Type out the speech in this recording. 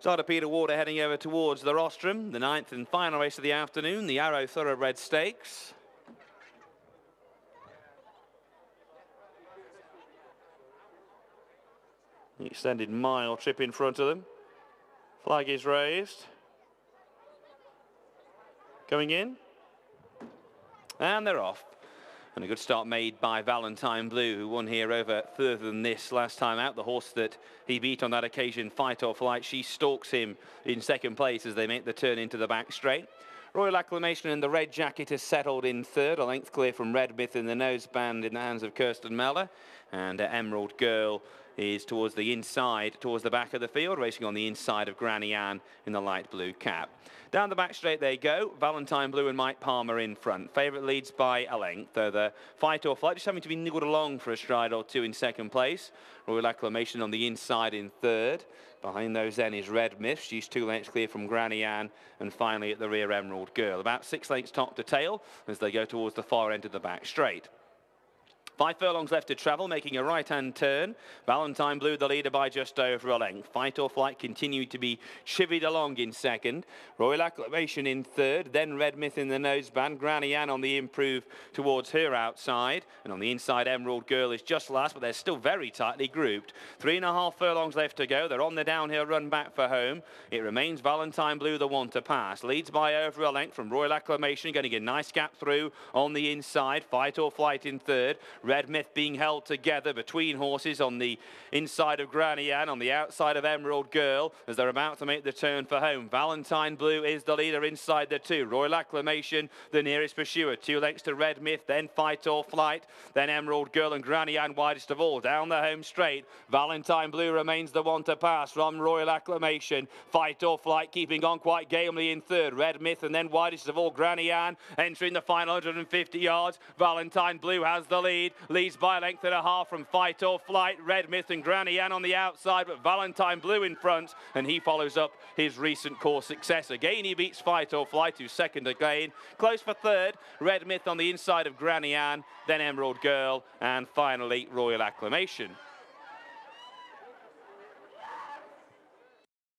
Starter Peter Warder heading over towards the rostrum, the ninth and final race of the afternoon, the Arrow Thoroughbred Stakes. The extended mile trip in front of them. Flag is raised. Coming in. And they're off. And a good start made by Valentine Blue, who won here over further than this last time out. The horse that he beat on that occasion, Fight or Flight, she stalks him in second place as they make the turn into the back straight. Royal Acclamation in the red jacket has settled in third, a length clear from Red Myth in the noseband in the hands of Kirsten Mellor. And Emerald Girl is towards the inside, towards the back of the field, racing on the inside of Granny Ann in the light blue cap. Down the back straight they go. Valentine Blue and Mike Palmer in front. Favourite leads by a length, though the fight or flight just having to be niggled along for a stride or two in second place. Royal Acclamation on the inside in third. Behind those then is Red Myth. She's two lengths clear from Granny Ann. And finally at the rear, Emerald Girl. About six lengths top to tail as they go towards the far end of the back straight. Five furlongs left to travel, making a right-hand turn. Valentine Blue, the leader by just over a length. Fight or Flight continued to be chivied along in second. Royal Acclamation in third. Then Red Myth in the noseband. Granny Ann on the improve towards her outside. And on the inside, Emerald Girl is just last, but they're still very tightly grouped. Three and a half furlongs left to go. They're on the downhill run back for home. It remains Valentine Blue, the one to pass. Leads by over a length from Royal Acclamation. Going to get a nice gap through on the inside. Fight or Flight in third. Red Myth being held together between horses on the inside of Granny Ann, on the outside of Emerald Girl, as they're about to make the turn for home. Valentine Blue is the leader inside the two. Royal Acclamation, the nearest pursuer. Two lengths to Red Myth, then Fight or Flight, then Emerald Girl and Granny Ann widest of all. Down the home straight, Valentine Blue remains the one to pass from Royal Acclamation. Fight or Flight keeping on quite gamely in third. Red Myth and then widest of all Granny Ann entering the final 150 yards. Valentine Blue has the lead. Leads by a length and a half from Fight or Flight. Red Myth and Granny Ann on the outside, but Valentine Blue in front, and he follows up his recent course success. Again, he beats Fight or Flight, who's second again. Close for third, Red Myth on the inside of Granny Ann, then Emerald Girl, and finally Royal Acclamation.